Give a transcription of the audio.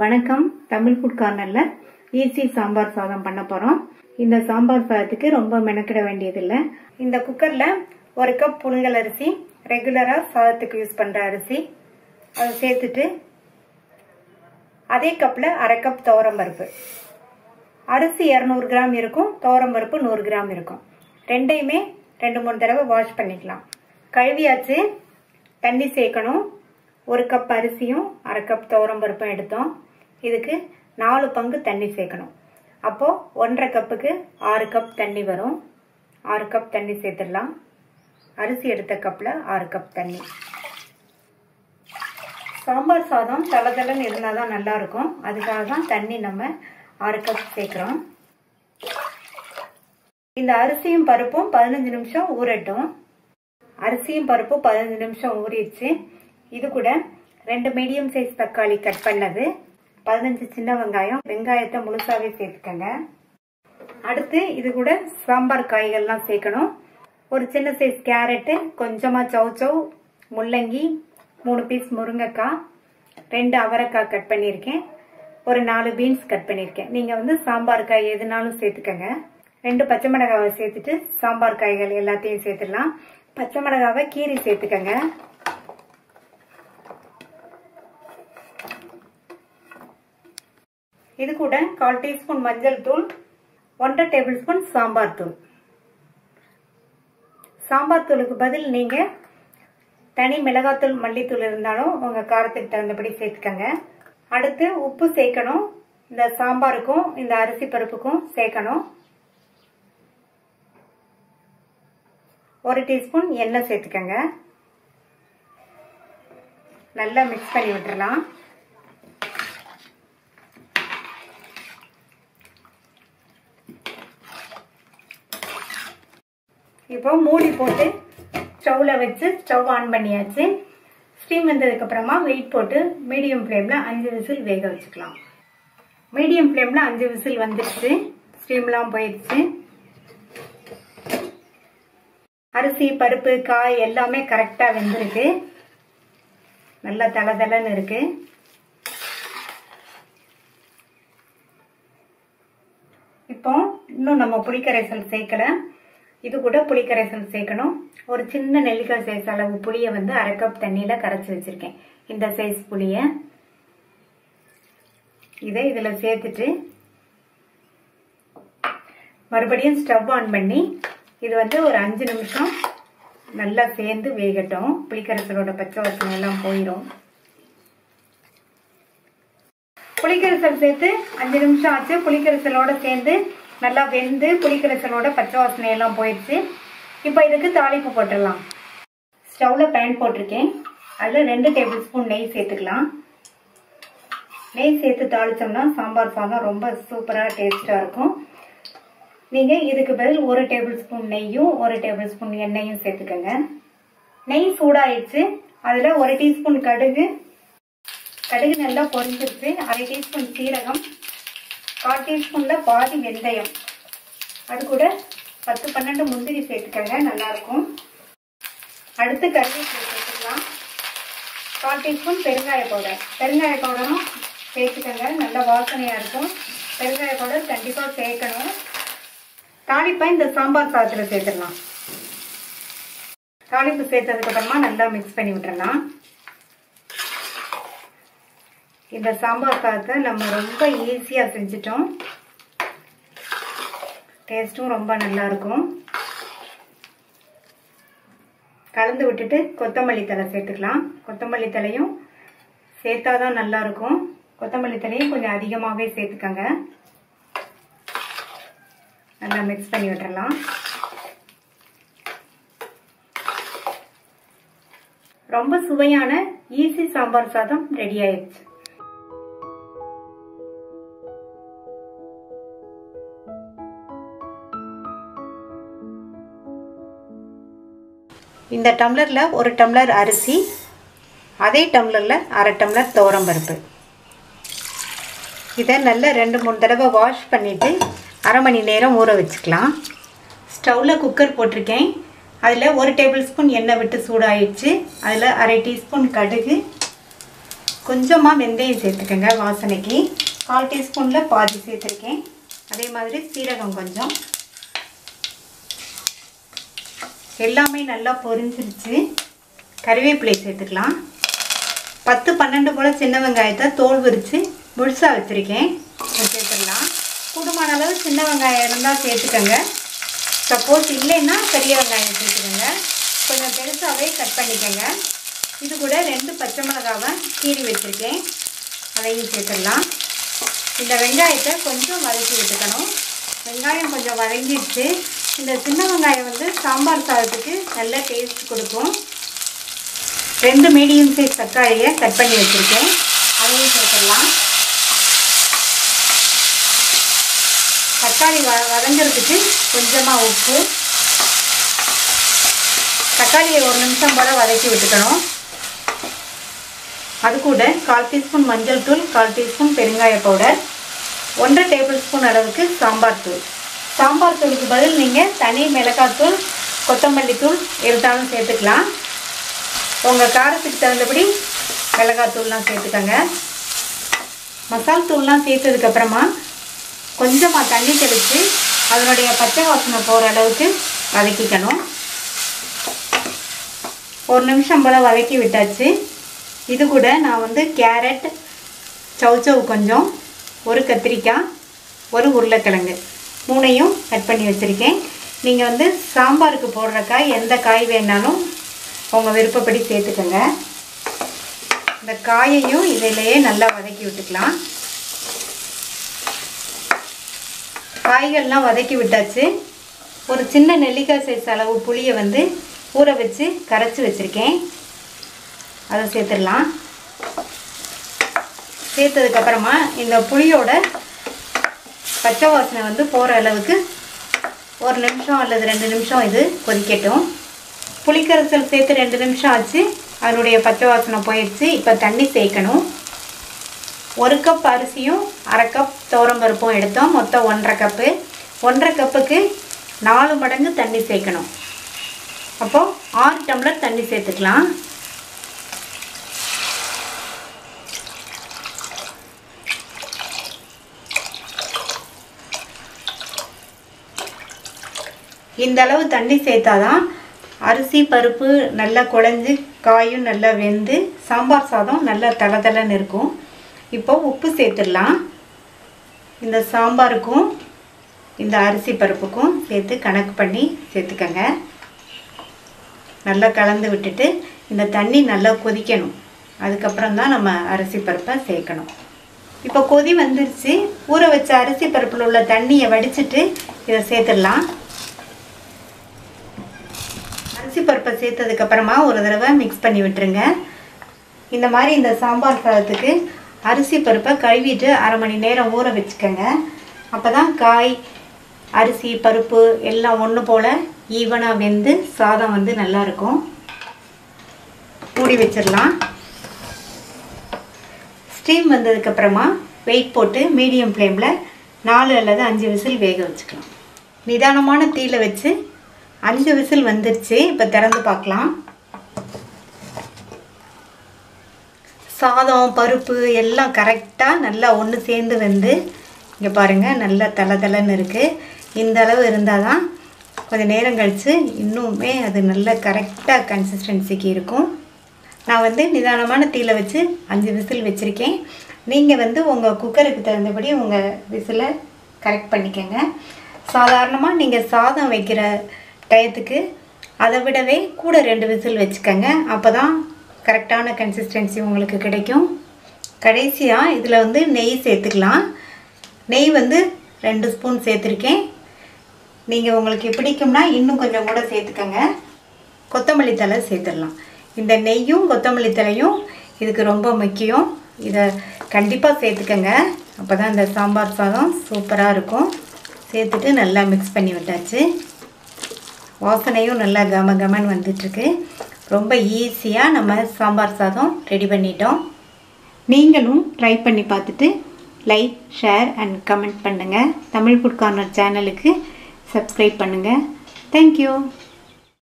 வணக்கம். தமிழ் ஃபுட் கார்னர்ல ஈஸி சாம்பார் சாதம் பண்ண போறோம். இந்த சாம்பார் சாதத்துக்கு ரொம்ப மெனக்கிட வேண்டியதில்லை. இந்த குக்கர்ல ஒரு கப் புழுங்கல் அரிசி ரெகுலரா சாதத்துக்கு யூஸ் பண்ற அரிசி அதை சேர்த்துட்டு அதே கப்ல அரை கப் துவரம் பருப்பு. அரிசி இரநூறு கிராம் இருக்கும் துவரம் பருப்பு நூறு கிராம் இருக்கும். ரெண்டையுமே ரெண்டு மூணு தடவை வாஷ் பண்ணிக்கலாம். கழுவியாச்சு தண்ணி சேர்க்கணும். ஒரு கப் அரிசியும் அரை கப் துவரம் பருப்பும் எடுத்தோம். இதுக்கு நாலு பங்கு தண்ணி சேர்க்கணும். அப்போ ஒன்றரை கப்புக்கு ஆறு கப் தண்ணி வரும். ஆறு கப் தண்ணி சேர்த்துடலாம். அரிசி எடுத்த கப்பில் ஆறு கப் தண்ணி. சாம்பார் சாதம் தளதளன்னு இருந்தால் தான் நல்லாயிருக்கும். அதுக்காக தான் தண்ணி நம்ம ஆறு கப் சேர்க்குறோம். இந்த அரிசியும் பருப்பும் பதினஞ்சு நிமிஷம் ஊறட்டும். அரிசியும் பருப்பும் பதினஞ்சு நிமிஷம் ஊறிடுச்சு. இது கூட ரெண்டு மீடியம் சைஸ் தக்காளி கட் பண்ணது. பதினஞ்சு சின்ன வெங்காயம் வெங்காயத்தை முழுசாவே சேர்த்துக்கங்க. அடுத்து இது கூட சாம்பார் காய்கள்லாம் சேர்க்கணும். ஒரு சின்ன சைஸ் கேரட்டு கொஞ்சமா சௌச்சௌ முள்ளங்கி மூணு பீஸ் முருங்கைக்காய் ரெண்டு அவரைக்காய் கட் பண்ணியிருக்கேன். ஒரு நாலு பீன்ஸ் கட் பண்ணியிருக்கேன். நீங்க வந்து சாம்பார் காய் எதுனாலும் சேர்த்துக்கங்க. ரெண்டு பச்சை மிளகாவை சேர்த்துட்டு சாம்பார் காய்கள் எல்லாத்தையும் சேர்த்துடலாம். பச்சை மிளகாவை கீரி சேர்த்துக்கங்க. இது கூட கால் டீஸ்பூன் மஞ்சள் தூள் ஒன்றரை டேபிள் ஸ்பூன் சாம்பார் தூள். சாம்பார் தூளுக்கு பதில் நீங்க தனி மிளகாத்தூள் மல்லித்தூள் இருந்தாலும் உங்க காரத்துக்கு தகுந்தபடி சேர்த்துக்கங்க. அடுத்து உப்பு சேர்க்கணும். இந்த சாம்பாருக்கும் இந்த அரிசி பருப்புக்கும் சேர்க்கணும். ஒரு டீஸ்பூன் எண்ணெய் சேர்த்துக்கங்க. நல்லா மிக்ஸ் பண்ணி விட்டுடலாம் இப்போ மூடி போட்டு ஸ்டவ்ல வச்சு ஸ்டவ் ஆன் பண்ணியாச்சு. ஸ்டீம் வந்ததுக்கு அப்புறமா வெயிட் போட்டு மீடியம் ஃப்ளேம்ல அஞ்சு விசில் வேக வச்சுக்கலாம். மீடியம் ஃப்ளேம்ல அஞ்சு விசில் வந்துடுச்சு. ஸ்டீம்லாம் போயிடுச்சு. அரிசி பருப்பு காய் எல்லாமே கரெக்டா வெந்திருக்கு. நல்லா தலை தலைன்னு இருக்கு. இப்போ இன்னும் நம்ம புளிக்கரைசல் சேர்க்கல. இது கூட புளிக்கரைசல் சேர்க்கணும். ஒரு சின்ன நெல்லிக்காய் சைஸ் அளவு புளியை வந்து அரை கப் தண்ணியில கரைச்சி வச்சிருக்கேன். இந்த சைஸ் புளியை. இதை இதுல சேர்த்துட்டு மறுபடியும் ஸ்டவ் ஆன் பண்ணி இது வந்து ஒரு அஞ்சு நிமிஷம் நல்லா சேர்ந்து வேகட்டும். புளிக்கரைசலோட பச்சை வாசனை எல்லாம் போயிடும் புளிக்கரைசல் சேர்த்து அஞ்சு நிமிஷம் ஆச்சு. புளிக்கரைசலோட சேர்ந்து நல்லா வெந்து புளிக்கரைசலோட பச்சை வாசனையெல்லாம் போயிடுச்சு. இப்போ இதுக்கு தாளிப்பு போட்டுடலாம். ஸ்டவ்ல பேன் போட்டிருக்கேன். அதில் ரெண்டு டேபிள் ஸ்பூன் நெய் சேர்த்துக்கலாம். நெய் சேர்த்து தாளித்தோம்னா சாம்பார் சாதம் ரொம்ப சூப்பராக டேஸ்டாக இருக்கும். நீங்கள் இதுக்கு பதில் ஒரு டேபிள் ஸ்பூன் நெய்யும் ஒரு டேபிள் ஸ்பூன் எண்ணெயும் சேர்த்துக்கோங்க. நெய் சூடாயிடுச்சு. அதில் ஒரு டீஸ்பூன் கடுகு. கடுகு நல்லா பொரிஞ்சிருச்சு. அரை டீஸ்பூன் சீரகம். கால் டீஸ்பூன்ல பாதி வெந்தயம். அது கூட பத்து பன்னெண்டு முந்திரி சேர்த்துக்கங்க நல்லா இருக்கும் அடுத்து கருவேப்பிலை சேர்த்துக்கலாம். கால் டீஸ்பூன் பெருங்காய பவுடர். பெருங்காய பவுடரும் சேர்த்துக்கங்க நல்ல வாசனையா இருக்கும். பெருங்காய பவுடர் கண்டிப்பா சேர்க்கணும். தாளிப்பை இந்த சாம்பார் சாதத்தில் சேர்த்துடலாம். தாளிப்பு சேர்த்ததுக்கு அப்புறமா நல்லா மிக்ஸ் பண்ணி விட்டுறலாம். இந்த சாம்பார் சாதத்தை நம்ம ரொம்ப ஈஸியாக செஞ்சிட்டோம். டேஸ்ட்டும் ரொம்ப நல்லாயிருக்கும் கலந்து விட்டுட்டு கொத்தமல்லி தலை சேர்த்துக்கலாம். கொத்தமல்லி தலையும் சேர்த்தா தான் நல்லாயிருக்கும் கொத்தமல்லி தலையும் கொஞ்சம் அதிகமாகவே சேர்த்துக்கங்க. நல்லா மிக்ஸ் பண்ணி விட்டுறலாம். ரொம்ப சுவையான ஈஸி சாம்பார் சாதம் ரெடி ஆயிடுச்சு. இந்த டம்ளரில் ஒரு டம்ளர் அரிசி அதே டம்ளரில் அரை டம்ளர் துவரம்பருப்பு இதை நல்லா ரெண்டு மூணு தடவை வாஷ் பண்ணிவிட்டு அரை மணி நேரம் ஊற வச்சுக்கலாம். ஸ்டவ்வில் குக்கர் போட்டிருக்கேன். அதில் ஒரு டேபிள் ஸ்பூன் எண்ணெய் விட்டு சூடாயிடுச்சு. அதில் அரை டீஸ்பூன் கடுகு. கொஞ்சமாக வெந்தயம் சேர்த்துக்கோங்க வாசனைக்கு. கால் டீஸ்பூனில் பாதி சேர்த்துருக்கேன். அதே மாதிரி சீரகம் கொஞ்சம். எல்லாமே நல்லா பொரிஞ்சிருச்சு. கறிவேப்பிலை சேர்த்துக்கலாம். பத்து பன்னெண்டு போல் சின்ன வெங்காயத்தை தோல் விரித்து முழுசாக வச்சுருக்கேன். சேர்த்துடலாம். கூடுமான அளவு சின்ன வெங்காயம் இருந்தால் சேர்த்துக்கோங்க. சப்போஸ் இல்லைன்னா பெரிய வெங்காயம் சேர்த்துக்கோங்க. கொஞ்சம் பெருசாகவே கட் பண்ணிக்கோங்க. இது கூட ரெண்டு பச்சை மிளகாவை கீறி வச்சுருக்கேன். அதையும் சேர்த்துடலாம். இந்த வெங்காயத்தை கொஞ்சம் வதக்கி விட்டுக்கணும். வெங்காயம் கொஞ்சம் வதங்கிடுச்சு. இந்த சின்ன வெங்காயம் வந்து சாம்பார் சாதத்துக்கு நல்ல டேஸ்ட் கொடுக்கும். ரெண்டு மீடியம் சைஸ் தக்காளியை கட் பண்ணி வச்சுருக்கேன். அதையும் சேர்த்துடலாம். தக்காளி வ வதங்கிறதுக்கு கொஞ்சமாக உப்பு. தக்காளியை ஒரு நிமிஷம் போல் வதக்கி விட்டுக்கணும். அது கூட கால் டீஸ்பூன் மஞ்சள் தூள் கால் டீஸ்பூன் பெருங்காய பவுடர் ஒன்றரை டேபிள் ஸ்பூன் அளவுக்கு சாம்பார் தூள். சாம்பார் தூளுக்கு பதில் நீங்கள் தனி மிளகாத்தூள் கொத்தமல்லி தூள் இருந்தாலும் சேர்த்துக்கலாம். உங்கள் காரத்துக்கு தகுந்தபடி மிளகாத்தூள்லாம் சேர்த்துக்கோங்க. மசால் தூள்லாம் சேர்த்ததுக்கப்புறமா கொஞ்சமாக தண்ணி தெளித்து அதனுடைய பச்சை வாசனை போகிற அளவுக்கு வதக்கிக்கணும். ஒரு நிமிஷம் போல் வதக்கி விட்டாச்சு. இது கூட நான் வந்து கேரட் சவுச்சவு கொஞ்சம் ஒரு கத்திரிக்காய் ஒரு உருளைக்கிழங்கு. மூணையும் கட் பண்ணி வச்சுருக்கேன். நீங்கள் வந்து சாம்பாருக்கு போடுற காய் எந்த காய் வேணாலும் உங்கள் விருப்பப்படி சேர்த்துக்கோங்க. இந்த காயையும் இதிலேயே நல்லா வதக்கி விட்டுக்கலாம். காய்கள்லாம் வதக்கி விட்டாச்சு. ஒரு சின்ன நெல்லிக்காய் சைஸ் அளவு புளியை வந்து ஊற வச்சு கரைச்சி வச்சுருக்கேன். அதை சேர்த்துடலாம். சேர்த்ததுக்கப்புறமா இந்த புளியோட பச்சை வாசனை வந்து போகிற அளவுக்கு ஒரு நிமிஷம் அல்லது ரெண்டு நிமிஷம் இது கொதிக்கட்டும். புளிக்கரைசல் சேர்த்து ரெண்டு நிமிஷம் ஆச்சு. அதனுடைய பச்சை வாசனை போயிடுச்சு. இப்போ தண்ணி சேர்க்கணும். ஒரு கப் அரிசியும் அரை கப் துவரம்பருப்பும் எடுத்தோம். மொத்தம் ஒன்றரை கப்பு ஒன்றரை கப்புக்கு நாலு மடங்கு தண்ணி சேர்க்கணும். அப்போது ஆறு டம்ளர் தண்ணி சேர்த்துக்கலாம். இந்த அளவு தண்ணி சேர்த்தாதான் அரிசி பருப்பு நல்லா குழஞ்சி காயும் நல்லா வெந்து சாம்பார் சாதம் நல்லா தளதளன்னு இருக்கும். இப்போ உப்பு சேர்த்துடலாம். இந்த சாம்பாருக்கும் இந்த அரிசி பருப்புக்கும் சேர்த்து கணக்கு பண்ணி சேர்த்துக்கங்க. நல்லா கலந்து விட்டுட்டு இந்த தண்ணி நல்லா கொதிக்கணும். அதுக்கப்புறம் தான் நம்ம அரிசி பருப்பை சேர்க்கணும். இப்போ கொதி வந்துருச்சு. ஊற வச்ச அரிசி பருப்பில் உள்ள தண்ணியை வடிச்சிட்டு இதை சேர்த்துடலாம். அரிசி பருப்பை சேர்த்ததுக்கப்புறமா ஒரு தடவை மிக்ஸ் பண்ணி விட்டுருங்க. இந்த மாதிரி இந்த சாம்பார் சாதத்துக்கு அரிசி பருப்பை கழுவிட்டு அரை மணி நேரம் ஊற வச்சுக்கோங்க. அப்போ தான் காய் அரிசி பருப்பு எல்லாம் ஒன்று போல் ஈவனாக வெந்து சாதம் வந்து நல்லாயிருக்கும் மூடி வச்சிடலாம். ஸ்டீம் வந்ததுக்கப்புறமா வெயிட் போட்டு மீடியம் ஃப்ளேமில் நாலு அல்லது அஞ்சு விசில் வேக வச்சுக்கலாம். நிதானமான தீயில் வச்சு அஞ்சு விசில் வந்துருச்சு இப்போ திறந்து பார்க்கலாம். சாதம் பருப்பு எல்லாம் கரெக்டாக நல்லா ஒன்று சேர்ந்து வந்து இங்கே பாருங்கள் நல்லா தலை தலைன்னு இருக்குது இந்த அளவு இருந்தால் தான் கொஞ்சம் நேரம் கழித்து இன்னுமே அது நல்ல கரெக்டாக கன்சிஸ்டன்சிக்கு இருக்கும். நான் வந்து நிதானமான தீயில வச்சு அஞ்சு விசில் வச்சுருக்கேன். நீங்கள் வந்து உங்கள் குக்கருக்கு தகுந்தபடி உங்கள் விசிலை கரெக்ட் பண்ணிக்கோங்க. சாதாரணமாக நீங்கள் சாதம் வைக்கிற டயத்துக்கு அதை விடவே கூட ரெண்டு விசில் வச்சுக்கோங்க. அப்போ தான் கரெக்டான கன்சிஸ்டன்சி உங்களுக்கு கிடைக்கும். கடைசியாக இதில் வந்து நெய் சேர்த்துக்கலாம். நெய் வந்து ரெண்டு ஸ்பூன் சேர்த்துருக்கேன். நீங்கள் உங்களுக்கு பிடிக்கும்னா இன்னும் கொஞ்சம் கூட சேர்த்துக்கோங்க. கொத்தமல்லி தழை சேர்த்துடலாம். இந்த நெய்யும் கொத்தமல்லி தழையும் இதுக்கு ரொம்ப முக்கியம். இதை கண்டிப்பாக சேர்த்துக்கோங்க. அப்போ தான் இந்த சாம்பார் சாதம் சூப்பராக இருக்கும். சேர்த்துட்டு நல்லா மிக்ஸ் பண்ணி விட்டாச்சு. வாசனையும் நல்லா கம கமன்னு வந்துட்டுருக்கு. ரொம்ப ஈஸியாக நம்ம சாம்பார் சாதம் ரெடி பண்ணிட்டோம். நீங்களும் ட்ரை பண்ணி பார்த்துட்டு லைக் ஷேர் அண்ட் கமெண்ட் பண்ணுங்கள் தமிழ் ஃபுட் கார்னர் சேனலுக்கு சப்ஸ்கிரைப் பண்ணுங்கள் தேங்க்யூ